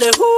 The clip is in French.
the hood.